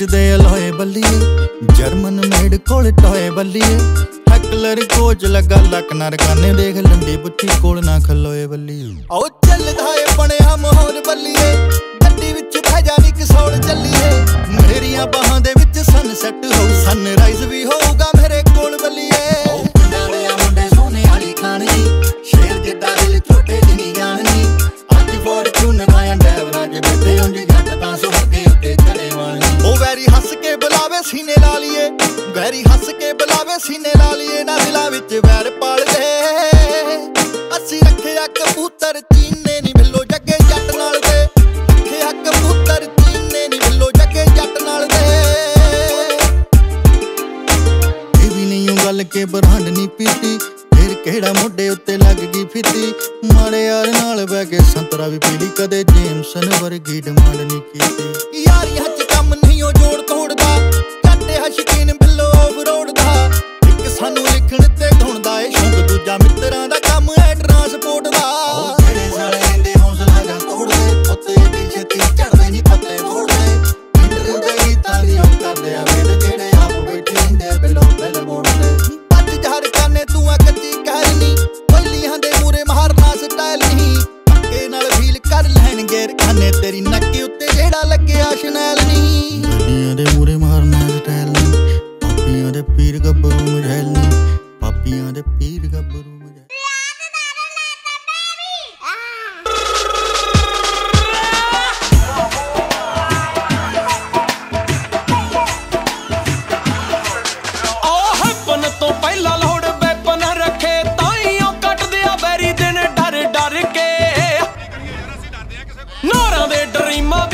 26 ਦੇ ਅਲੋਏ ਬੱਲੀਏ German made ਕੋਲ ਟੋਏ ਬੱਲੀਏ ਹੈਕਲਰ ਕੋਚ ਲੱਗਾ ਲੱਕ ਨਾ ਰਕਾਨੇ ਦੇਖ ਲੰਡੀ ਬੁੱਚੀ ਕੋਲ ਨਾ ਖਲੋਏ ਬੱਲੀਏ ਓ ਚੱਲਦਾ ਏ ਬਣਿਆ ਮਾਹੌਲ ਬੱਲੀਏ। ਵੈਰੀ ਹੱਸ ਕੇ ਬੁਲਾਵੇ, ਸੀਨੇ ਲਾ ਲਈਏ ਨਾ ਦਿਲਾਂ ਵਿੱਚ ਵੈਰ ਪਾਲਦੇ ਅਸੀਂ ਰੱਖਿਆ ਕਬੂਤਰ, ਚੀਨੇ ਨਹੀਂ ਮਿਲੋ ਜੱਗੇ ਜੱਟ ਨਾਲ ਦੇ। ਰੱਖਿਆ ਕਬੂਤਰ, ਚੀਨੇ ਨਹੀਂ ਮਿਲੋ ਜੱਗੇ ਜੱਟ ਨਾਲ ਦੇ। ਇਹ ਵੀ ਨਹੀਂ ਗੱਲ ਕੇ ਬਰਹੰਡ ਨਹੀਂ ਪੀਤੀ, ਫਿਰ ਕਿਹੜਾ ਮੋਢੇ ਉੱਤੇ ਲੱਗ ਗਈ ਫਿੱਤੀ। ਮਾੜੇ ਯਾਰ ਨਾਲ ਬਹਿ ਕੇ ਸੰਤਰਾ ਵੀ ਪੀਲੀ ਕਦੇ ਜੇਮਸਨ ਵਰਗੀ ਡਿਮਾਂਡ ਨਹੀਂ ਕੀਤੀ। ਯਾਰੀਆਂ ਚ ਕੰਮ ਨਹੀਂ ਉਹ ਜੋੜ ਤੋੜਦਾ, ਕੱਟੇ ਹਸ਼ਕੀਨ ਲਿਖਣ ਤੇ ਢੁੰਦਾ ਏ ਸ਼ੌਂਕ ਦੂਜਾ ਮਿੱਤਰਾਂ ਦਾ ਕੰਮ ਹੈ ਟਰਾਂਸਪੋਰਟ ਦਾ। ਜਿਹੜੇ ਸਾਲੇ ਰਹਿੰਦੇ ਹੌਸਲਾ ਜਾਂ ਤੋੜਦੇ ਪੁੱਤੇ ਏਡੀ ਛੇਤੀ ਝੜਦੇ ਨਹੀਂ ਪੱਤੇ ਮੋੜਦੇ। ਇੰਟਰ ਦੇ ਤਾਲੀਆਂ ਕਰਦੇ ਆ ਵੇਲ ਜਿਹੜੇ ਆਪ ਬੈਠੇ ਹੁੰਦੇ ਬਿਲੋ ਬਿਲ ਮੋੜਦੇ। ਅੱਜ ਜਹਰ ਕਾਨੇ ਤੂੰ ਆ ਕੱਚੀ ਕਹਿਣੀ ਬੱਲੀਆਂ ਦੇ ਮੂਰੇ ਮਾਰਨਾ ਸਟਾਈਲ ਨਹੀਂ ਪੱਕੇ ਨਾਲ ਫੀਲ ਕਰ ਲੈਣਗੇ ਰਖਾਨੇ ਤੇਰੀ ਨੱਕ ਉੱਤੇ ਜਿਹੜਾ ਲੱਗਿਆ ਸ਼ਨੈਲ ਕੇ। ਨਾਰਾਂ ਦੇ ਡਰੀਮਾਂ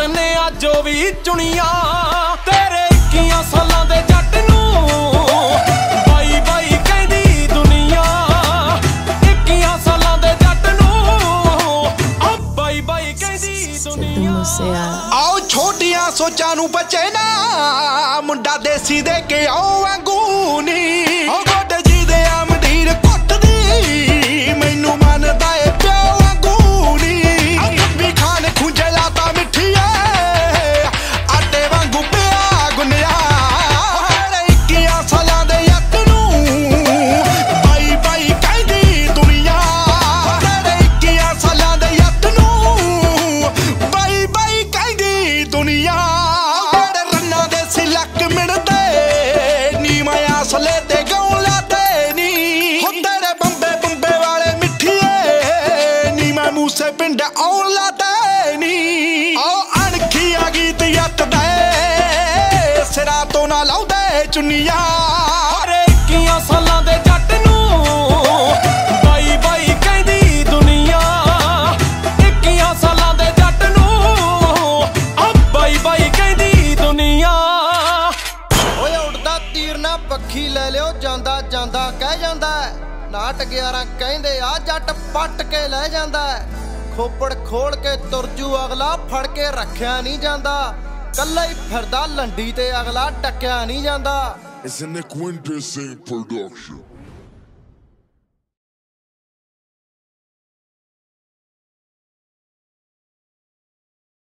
ਜੱਟ ਨੇ ਅੱਜੋ ਵੀ ਚੁਣੀਆਂ। ਤੇਰੇ 21 ਸਾਲਾਂ ਦੇ ਜੱਟ ਨੂੰ ਬਾਈ ਬਾਈ ਕਹਿੰਦੀ ਦੁਨੀਆ। 21 ਸਾਲਾਂ ਦੇ ਜੱਟ ਨੂੰ ਆ ਬਾਈ ਬਾਈ ਕਹਿੰਦੀ ਦੁਨੀਆ। ਆਓ ਛੋਟੀਆਂ ਸੋਚਾਂ ਨੂੰ ਬਚੇ ਨਾ। ਮੁੰਡਾ ਦੇਸੀ ਦੇ ਕੇ ਆਓ ਵਾਂਗੂ ਨੀ। ਚੁੰਨੀਆਂ ਹਰੇ 21 ਸਾਲਾਂ ਦੇ ਜੱਟ ਨੂੰ ਬਾਈ ਬਾਈ ਕਹਿੰਦੀ ਦੁਨੀਆ 21 ਸਾਲਾਂ ਦੇ ਜੱਟ ਨੂੰ ਆ ਬਾਈ ਬਾਈ ਕਹਿੰਦੀ ਦੁਨੀਆ ਓਏ ਉੱਡਦਾ ਤੀਰ ਨਾ ਪੱਖੀ ਲੈ ਲਿਓ ਜਾਂਦਾ ਜਾਂਦਾ ਕਹਿ ਜਾਂਦਾ। ਨਾਟ 11 ਕਹਿੰਦੇ ਆ ਜੱਟ ਪੱਟ ਕੇ ਲੈ ਜਾਂਦਾ। ਖੋਪੜ ਖੋਲ ਕੇ ਤੁਰਜੂ ਅਗਲਾ ਫੜ ਕੇ ਰੱਖਿਆ ਨਹੀਂ ਜਾਂਦਾ ਕੱਲਾ ਹੀ ਫਿਰਦਾ ਲੰਡੀ ਤੇ ਅਗਲਾ ਟੱਕਿਆ ਨਹੀਂ ਜਾਂਦਾ ਇਟਸ ਐਨ ਇਕਵਿੰਟਰ ਸਿੰਗ ਪ੍ਰੋਡਕਸ਼ਨ